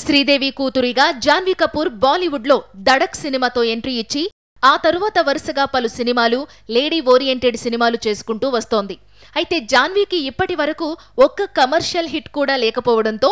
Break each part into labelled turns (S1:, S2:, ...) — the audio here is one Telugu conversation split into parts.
S1: శ్రీదేవి కూతురిగా జాన్వీ కపూర్ బాలీవుడ్లో దడక్ సినిమాతో ఎంట్రీ ఇచ్చి ఆ తరువాత వరుసగా పలు సినిమాలు లేడీ ఓరియంటెడ్ సినిమాలు చేసుకుంటూ వస్తోంది. అయితే జాన్వీకి ఇప్పటి వరకు ఒక్క కమర్షియల్ హిట్ కూడా లేకపోవడంతో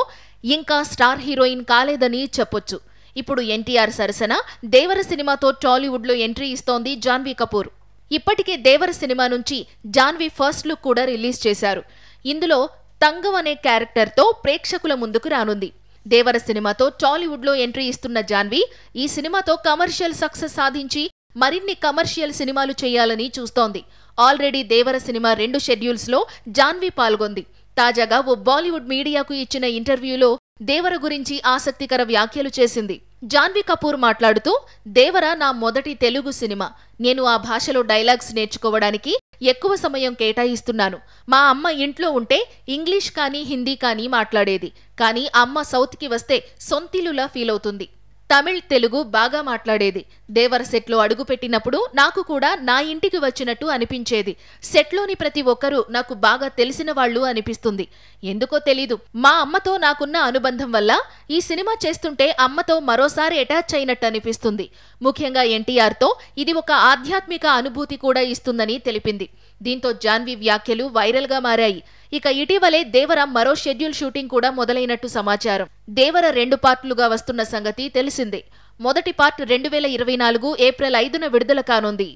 S1: ఇంకా స్టార్ హీరోయిన్ కాలేదని చెప్పొచ్చు. ఇప్పుడు ఎన్టీఆర్ సరసన దేవర సినిమాతో టాలీవుడ్లో ఎంట్రీ ఇస్తోంది జాన్వీ కపూర్. ఇప్పటికే దేవర సినిమా నుంచి జాన్వీ ఫస్ట్ లుక్ కూడా రిలీజ్ చేశారు. ఇందులో తంగం అనే క్యారెక్టర్తో ప్రేక్షకుల ముందుకు రానుంది. దేవర సినిమాతో టాలీవుడ్లో ఎంట్రీ ఇస్తున్న జాన్వీ ఈ సినిమాతో కమర్షియల్ సక్సెస్ సాధించి మరిన్ని కమర్షియల్ సినిమాలు చేయాలని చూస్తోంది. ఆల్రెడీ దేవర సినిమా రెండు షెడ్యూల్స్లో జాన్వీ పాల్గొంది. తాజాగా ఓ బాలీవుడ్ మీడియాకు ఇచ్చిన ఇంటర్వ్యూలో దేవర గురించి ఆసక్తికర వ్యాఖ్యలు చేసింది. జాన్వీ కపూర్ మాట్లాడుతూ దేవర నా మొదటి తెలుగు సినిమా. నేను ఆ భాషలో డైలాగ్స్ నేర్చుకోవడానికి ఎక్కువ సమయం కేటాయిస్తున్నాను. మా అమ్మ ఇంట్లో ఉంటే ఇంగ్లీష్ కానీ హిందీ కానీ మాట్లాడేది. కానీ అమ్మ సౌత్కి వస్తే సొంతిలులా ఫీల్ అవుతుంది తమిళ్ తెలుగు బాగా మాట్లాడేది. దేవర సెట్లో అడుగుపెట్టినప్పుడు నాకు కూడా నా ఇంటికి వచ్చినట్టు అనిపించేది. సెట్లోని ప్రతి ఒక్కరూ నాకు బాగా తెలిసిన వాళ్ళు అనిపిస్తుంది. ఎందుకో తెలీదు. మా అమ్మతో నాకున్న అనుబంధం వల్ల ఈ సినిమా చేస్తుంటే అమ్మతో మరోసారి అటాచ్ అయినట్టు అనిపిస్తుంది. ముఖ్యంగా ఎన్టీఆర్తో ఇది ఒక ఆధ్యాత్మిక అనుభూతి కూడా ఇస్తుందని తెలిపింది. దీంతో జాన్వీ వ్యాఖ్యలు వైరల్గా మారాయి. ఇక ఇటీవలే దేవర మరో షెడ్యూల్ షూటింగ్ కూడా మొదలైనట్టు సమాచారం. దేవర రెండు పార్టులుగా వస్తున్న సంగతి తెలిసిందే. మొదటి పార్ట్ రెండు వేల ఇరవై నాలుగు ఏప్రిల్ ఐదున విడుదల కానుంది.